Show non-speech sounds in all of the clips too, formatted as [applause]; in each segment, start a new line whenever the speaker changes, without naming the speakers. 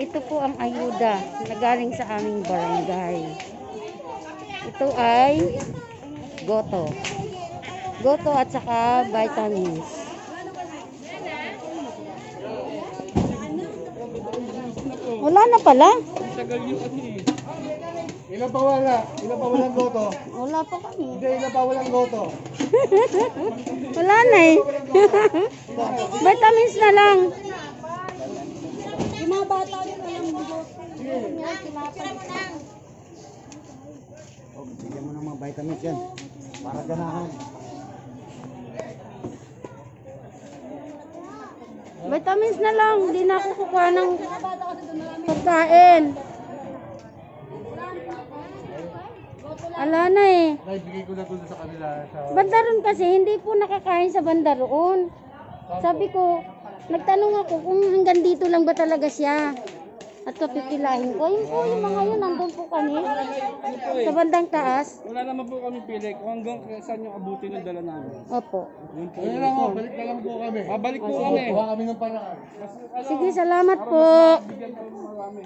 Ito po ang ayuda na galing sa aming barangay. Ito ay goto. Goto at saka vitamins. Wala na pala.
Tagal ano eh.
Ilan pa wala? Ilan pa walang goto?
Wala pa kami.
Hindi, ilan pa walang goto? [laughs]
Wala na eh. [laughs] vitamins na lang.
Bata din mo doon.
Oh, bigyan mo ng mga vitamins yan. Para ganahan.
Vitamins na lang. Hindi na ako kukuha ng pagkain. Ala na eh.
Naibigay ko na doon sa kanila sa...
Bandaron kasi, hindi po nakakain sa bandaroon. Sabi ko, nagtanong ako kung hanggang dito lang ba talaga siya. At papipilahin ko. Yun po yung mga yun, nandun po kami. Sa bandang taas.
Wala naman po kami pili kung hanggang saan yung abutin ng dala namin.
Opo.
Yun po.
Ayun lang oh, balik na lang po kami.
Babalik po kami.
Kuha kami ng paraan.
Sige, salamat po.
Bigyan ng marami.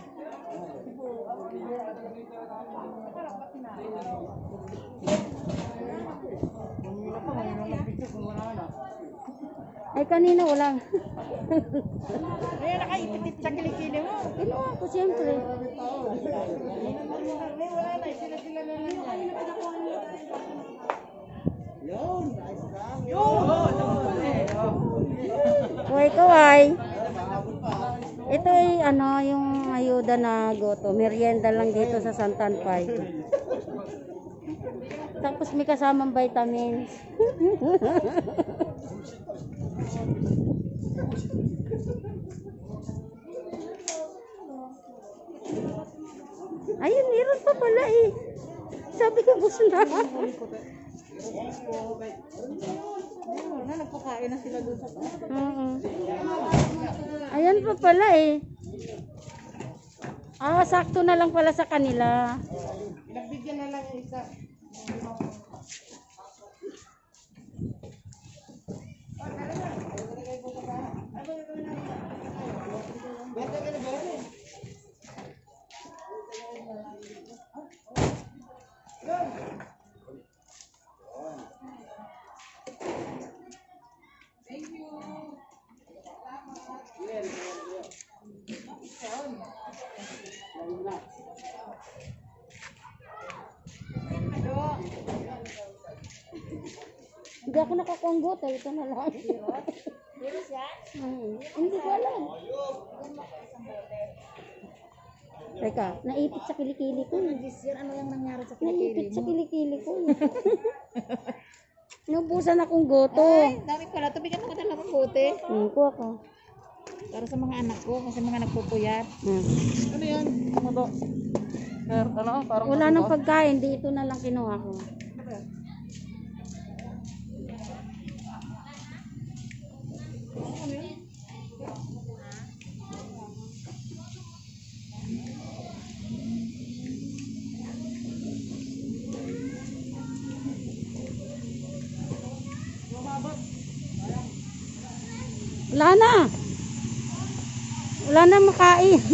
Ay, kanina walang.
Kaya nakaipit sa kilikili mo.
Kinuha ko, siyempre. Kuhay, kuhay. Ito ay ano, yung ayuda na goto. Merienda lang dito sa Santan Pai. Tapos may kasamang vitamins. [laughs] Ayun, meron pa pala eh. Sabi ko, gusto na.
Na, nagpakain na sila doon sa
Oo. Ayan pa pala eh. Ah, sakto na lang pala sa kanila.
Nagbigyan na lang yung isa.
Hindi ako nakakonggot eh. Ito na lang. Hindi ko alam. Teka, naipit sa kilikili ko. eh.
Yan, ano yung nangyari sa
Naipit sa kilikili ko. [laughs] eh. Nubusan akong goto.
Ay, dami pala. Tubigan na ng bote.
Hmm, kuha ko.
Para sa mga anak ko. Kasi mga nagpupuyat.
Hmm.
Ano yan? Ano to? Sir, ano? Parang
Wala nang pagkain, dito na lang kinuha ko. Wala na. Wala na makain. [laughs]